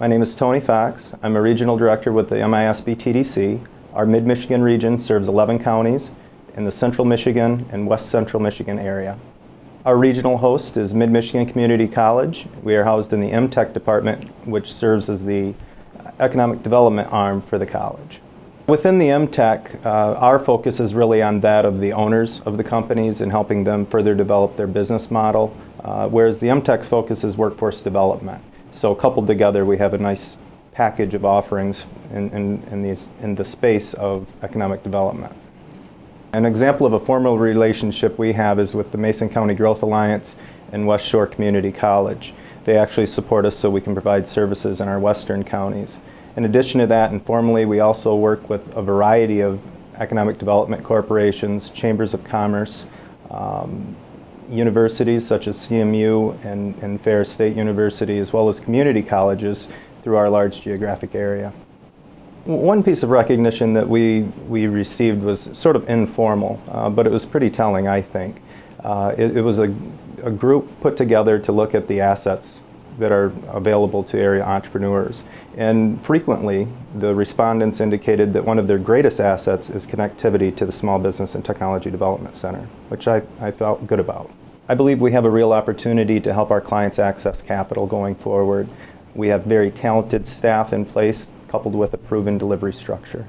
My name is Tony Fox. I'm a regional director with the MISB TDC. Our Mid Michigan region serves 11 counties in the central Michigan and west central Michigan area. Our regional host is Mid Michigan Community College. We are housed in the M-TEC department, which serves as the economic development arm for the college. Within the M-TEC, uh, our focus is really on that of the owners of the companies and helping them further develop their business model, uh, whereas the M-TEC's focus is workforce development. So coupled together, we have a nice package of offerings in, in, in, these, in the space of economic development. An example of a formal relationship we have is with the Mason County Growth Alliance and West Shore Community College. They actually support us so we can provide services in our western counties. In addition to that, informally, we also work with a variety of economic development corporations, chambers of commerce, um, universities such as CMU and, and Ferris State University, as well as community colleges through our large geographic area. One piece of recognition that we, we received was sort of informal, uh, but it was pretty telling, I think. Uh, it, it was a, a group put together to look at the assets that are available to area entrepreneurs. And frequently, the respondents indicated that one of their greatest assets is connectivity to the Small Business and Technology Development Center, which I, I felt good about. I believe we have a real opportunity to help our clients access capital going forward. We have very talented staff in place, coupled with a proven delivery structure.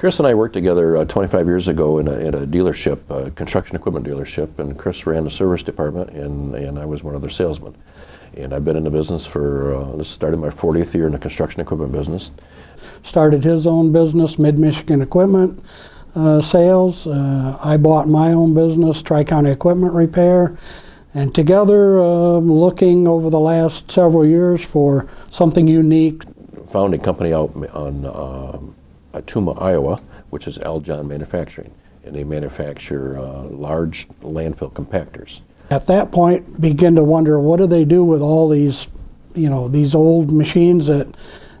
Chris and I worked together uh, 25 years ago in a, in a dealership, a construction equipment dealership, and Chris ran the service department, and, and I was one of their salesmen. And I've been in the business for, uh, this started my 40th year in the construction equipment business. Started his own business, Mid Michigan Equipment uh, Sales. Uh, I bought my own business, Tri County Equipment Repair. And together, um, looking over the last several years for something unique. Found a company out on um, Ottumwa, Iowa, which is Aljon Manufacturing, and they manufacture uh, large landfill compactors. At that point, begin to wonder what do they do with all these, you know, these old machines that,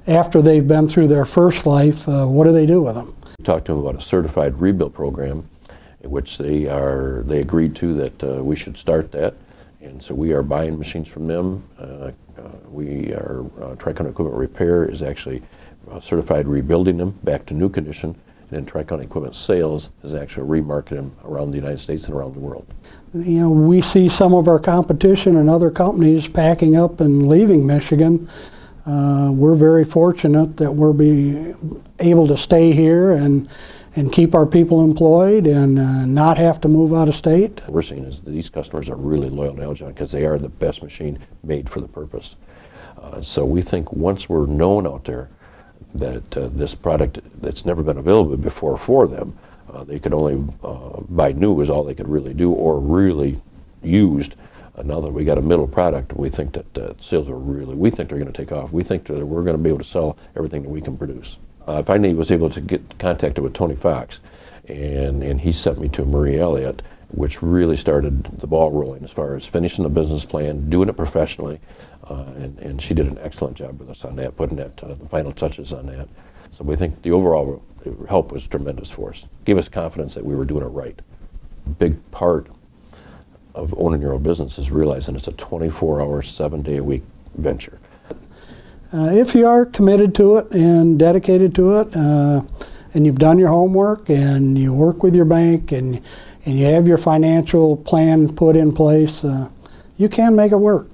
after they've been through their first life, uh, what do they do with them? We talked to them about a certified rebuild program, in which they are they agreed to that uh, we should start that, and so we are buying machines from them. Uh, uh, we are uh, Tri-County Equipment Repair is actually certified rebuilding them back to new condition, and then Tri-County Equipment Sales is actually remarketing them around the United States and around the world. You know, we see some of our competition and other companies packing up and leaving Michigan. Uh, we're very fortunate that we're be able to stay here and and keep our people employed and uh, not have to move out of state. What we're seeing is these customers are really loyal to Aljon because they are the best machine made for the purpose. Uh, so we think once we're known out there, that uh, this product that's never been available before for them, uh, they could only uh, buy new is all they could really do, or really used. Uh, now that we got a middle product, we think that uh, sales are really, we think they're going to take off. We think that we're going to be able to sell everything that we can produce. Uh, finally, was able to get contacted with Tony Fox, and, and he sent me to Marie Elliott, which really started the ball rolling as far as finishing the business plan, doing it professionally, uh, and, and she did an excellent job with us on that, putting that uh, the final touches on that. So we think the overall help was tremendous for us. Gave us confidence that we were doing it right. A big part of owning your own business is realizing it's a 24-hour, seven-day-a-week venture. Uh, if you are committed to it and dedicated to it, uh, and you've done your homework and you work with your bank and and you have your financial plan put in place, uh, you can make it work.